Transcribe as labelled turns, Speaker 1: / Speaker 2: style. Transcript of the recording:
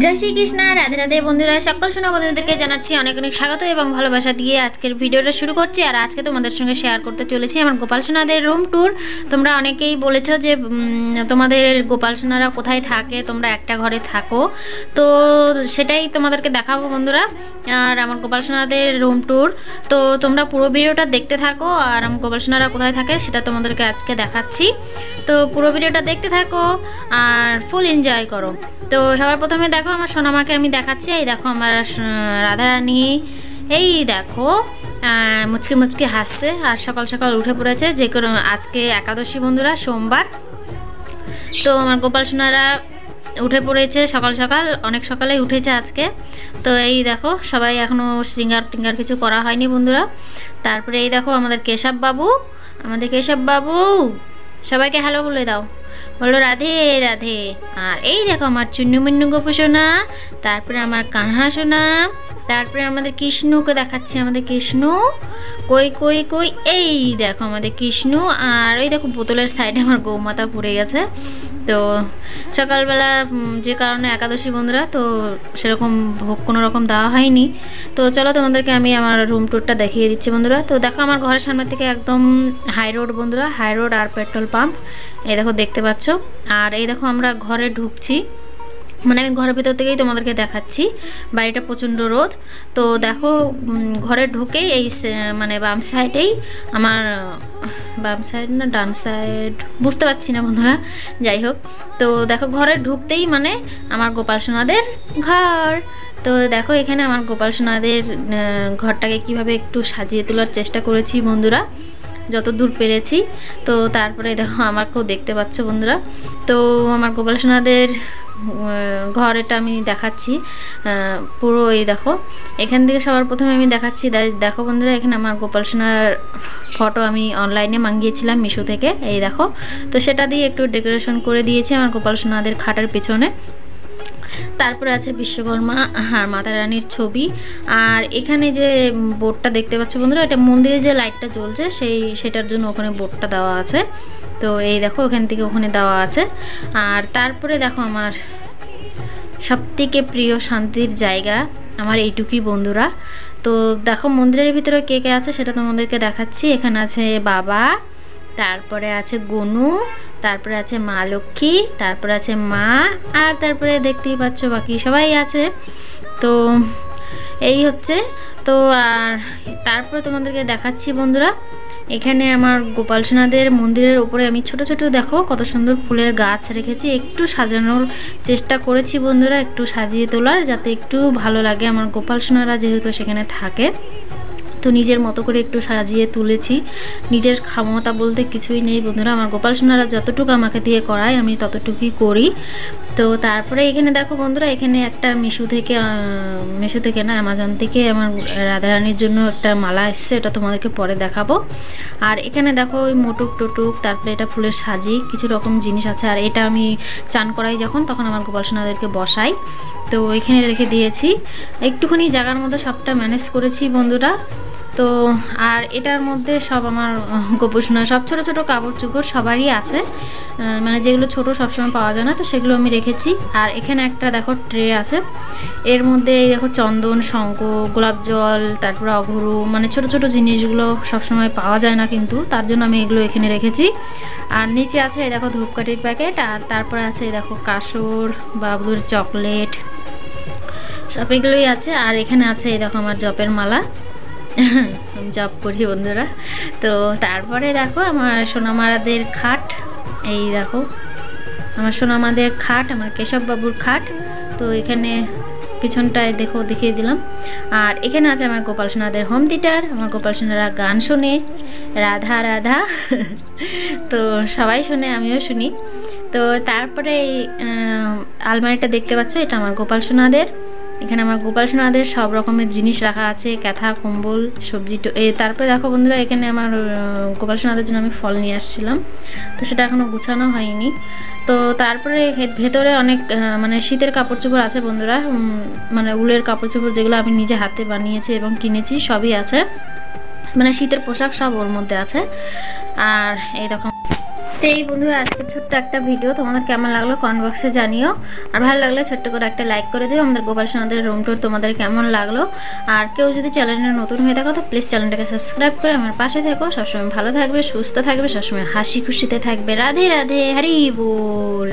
Speaker 1: জয় শ্রীকৃষ্ণ, রাধে রাধে বন্ধুরা, সকল সোনা বন্ধুদেরকে জানাচ্ছি অনেক অনেক স্বাগত এবং ভালোবাসা দিয়ে আজকের ভিডিওটা শুরু করছি। আর আজকে তোমাদের সঙ্গে শেয়ার করতে চলেছি আমার গোপাল সোনাদের রুম ট্যুর তোমরা অনেকেই বলেছ যে তোমাদের গোপাল সোনারা কোথায় থাকে, তোমরা একটা ঘরে থাকো। তো সেটাই তোমাদেরকে দেখাবো বন্ধুরা। আর আমার গোপাল সোনাদের রুম ট্যুর তো তোমরা পুরো ভিডিওটা দেখতে থাকো। আর আমার গোপাল সোনারা কোথায় থাকে, সেটা তোমাদেরকে আজকে দেখাচ্ছি। তো পুরো ভিডিওটা দেখতে থাকো আর ফুল এনজয় করো। তো সবার প্রথমে দেখো আমার সোনামাকে আমি দেখাচ্ছি। এই দেখো আমার রাধারানী। এই দেখো মুচকে মুচকি মুচকি হাসছে আর সকাল সকাল উঠে পড়েছে। যে কোনো আজকে একাদশী বন্ধুরা, সোমবার। তো আমার গোপাল সোনারা উঠে পড়েছে সকাল সকাল, অনেক সকালেই উঠেছে আজকে। তো এই দেখো, সবাই এখনও শৃঙ্গার টিঙ্গার কিছু করা হয়নি বন্ধুরা। তারপরে এই দেখো আমাদের কেশব বাবু আমাদের কেশব বাবু সবাইকে হ্যালো বলে দাও। বলল রাধে রাধে। আর এই দেখো আমার চুন্নু মুন্নু গোপু সোনা, তারপরে আমার কানহা সোনা, তারপরে আমাদের কৃষ্ণকে দেখাচ্ছি আমাদের কৃষ্ণ। কই কই কই, এই দেখো আমাদের কৃষ্ণ। আর ওই দেখো বোতলের সাইডে আমার গৌমাতা পড়ে গেছে। তো সকালবেলা যে কারণে একাদশী বন্ধুরা, তো সেরকম ভোগ কোনো রকম দেওয়া হয়নি। তো চলো তোমাদেরকে আমি আমার রুম টুরটা দেখিয়ে দিচ্ছি বন্ধুরা। তো দেখো আমার ঘরের সামনে থেকে একদম হাই রোড বন্ধুরা হাই রোড আর পেট্রোল পাম্প এই দেখো দেখতে পাচ্ছ? আর এই দেখো আমরা ঘরে ঢুকছি। মানে আমি ঘরের ভিতর থেকেই তোমাদেরকে দেখাচ্ছি। বাড়িটা প্রচণ্ড রোদ। তো দেখো ঘরে ঢুকেই এই মানে বাম সাইডেই আমার, বাম সাইড না, ডান সাইড, বুঝতে পারছি না বন্ধুরা। যাই হোক, তো দেখো ঘরে ঢুকতেই মানে আমার গোপাল সোনাদের ঘর। তো দেখো এখানে আমার গোপাল সোনাদের ঘরটাকে কীভাবে একটু সাজিয়ে তোলার চেষ্টা করেছি বন্ধুরা। যত দূর পেরেছি। তো তারপরে দেখো, আমাকেও দেখতে পাচ্ছ বন্ধুরা। তো আমার গোপাল সোনাদের ঘর এটা আমি দেখাচ্ছি। পুরো এই দেখো। এখান থেকে সবার প্রথমে আমি দেখাচ্ছি দেখো বন্ধুরা, এখানে আমার গোপাল সোনার ফটো আমি অনলাইনে মাঙ্গিয়েছিলাম মিশো থেকে, এই দেখো। তো সেটা দিয়ে একটু ডেকোরেশন করে দিয়েছি আমার গোপাল সোনাদের খাটার পেছনে। তারপরে আছে বিশ্বকর্মা আর মাতা রানীর ছবি। আর এখানে যে বোর্ডটা দেখতে পাচ্ছ বন্ধুরা, এটা মন্দিরে যে লাইটটা জ্বলছে, সেই, সেটার জন্য ওখানে বোর্ডটা দেওয়া আছে। তো এই দেখো, ওখান থেকে ওখানে দেওয়া আছে। আর তারপরে দেখো আমার সবথেকে প্রিয় শান্তির জায়গা আমার এইটুকুই বন্ধুরা। তো দেখো মন্দিরের ভিতরে কে কে আছে সেটা তোমাদেরকে দেখাচ্ছি। এখানে আছে বাবা, তারপরে আছে গনু তারপরে আছে মা লক্ষ্মী, তারপরে আছে মা, আর তারপরে দেখতেই পাচ্ছ বাকি সবাই আছে। তো এই হচ্ছে। তো আর তারপরে তোমাদেরকে দেখাচ্ছি বন্ধুরা, এখানে আমার গোপাল সোনাদের মন্দিরের উপরে আমি ছোট ছোট দেখো কত সুন্দর ফুলের গাছ রেখেছি। একটু সাজানোর চেষ্টা করেছি বন্ধুরা, একটু সাজিয়ে তোলার যাতে একটু ভালো লাগে। আমার গোপাল সোনারা যেহেতু সেখানে থাকে। তো নিজের মতো করে একটু সাজিয়ে তুলেছি। নিজের ক্ষমতা বলতে কিছুই নেই বন্ধুরা। আমার গোপাল সোনারা যতটুকু আমাকে দিয়ে করায়, আমি ততটুকুই করি। তো তারপরে এখানে দেখো বন্ধুরা, এখানে একটা মিশু থেকে মিশু থেকে না অ্যামাজন থেকে আমার রাধারানীর জন্য একটা মালা এসছে, এটা তোমাদেরকে পরে দেখাবো। আর এখানে দেখো ওই মোটুক টুটুক, তারপরে এটা ফুলের সাজি, কিছু রকম জিনিস আছে। আর এটা আমি চান করাই যখন, তখন আমার গোপাল সোনাদেরকে বসাই। তো এখানে রেখে দিয়েছি। একটুখানি জায়গার মধ্যে সবটা ম্যানেজ করেছি বন্ধুরা। তো আর এটার মধ্যে সব আমার গোপোষণা সব ছোট ছোট কাপড় চোপড় সবারই আছে। মানে যেগুলো ছোট সবসময় পাওয়া যায় না, তো সেগুলো আমি রেখেছি। আর এখানে একটা দেখো ট্রে আছে। এর মধ্যে এই দেখো চন্দন, শঙ্খ, গোলাপ জল, তারপরে অঘরু মানে ছোট ছোট জিনিসগুলো সবসময় পাওয়া যায় না কিন্তু, তার জন্য আমি এগুলো এখানে রেখেছি। আর নিচে আছে এই দেখো ধূপকাঠির প্যাকেট, আর তারপরে আছে এই দেখো কাসর বাবুর চকলেট, সব এগুলোই আছে। আর এখানে আছে এই দেখো আমার জপের মালা। জব করি বন্ধুরা। তো তারপরে দেখো আমার সোনামারাদের খাট। এই দেখো, আমার সোনামাদের খাট, আমার কেশব বাবুর খাট। তো এখানে পিছনটায় দেখো দেখিয়ে দিলাম। আর এখানে আছে আমার গোপাল সোনাদের হোম থিয়েটার আমার গোপাল সোনারা গান শোনে। রাধা রাধা। তো সবাই শোনে, আমিও শুনি। তো তারপরে এই আলমারিটা দেখতে পাচ্ছ, এটা আমার গোপাল সোনাদের। এখানে আমার গোপাল সোনাদের সব রকমের জিনিস রাখা আছে, ক্যাথা, কম্বল, সবজি এ, তারপরে দেখো বন্ধুরা, এখানে আমার গোপাল সোনাদের জন্য আমি ফল নিয়ে আসছিলাম। তো সেটা এখনও গুছানো হয়নি। তো তারপরে ভেতরে অনেক মানে শীতের কাপড় চোপড় আছে বন্ধুরা মানে উলের কাপড় চোপড় যেগুলো আমি নিজে হাতে বানিয়েছি এবং কিনেছি, সবই আছে। মানে শীতের পোশাক সব ওর মধ্যে আছে। আর এই দেখো তো এই বন্ধুরা আজকে ছোট্ট একটা ভিডিও তোমাদের কেমন লাগল কমেন্ট বক্সে জানিও। আর ভালো লাগলে ছোট্ট করে একটা লাইক করে দিও। আমাদের গোপাল সোনাদের রুম টুর তোমাদের কেমন লাগল? আর কেউ যদি চ্যানেলে নতুন হয়ে থাকো, তো প্লিজ চ্যানেলটাকে সাবস্ক্রাইব করে আমার পাশে থেকো। সবসময় ভালো থাকবে, সুস্থ থাকবে, সবসময় হাসি খুশিতে থাকবে। রাধে রাধে, হরি বল।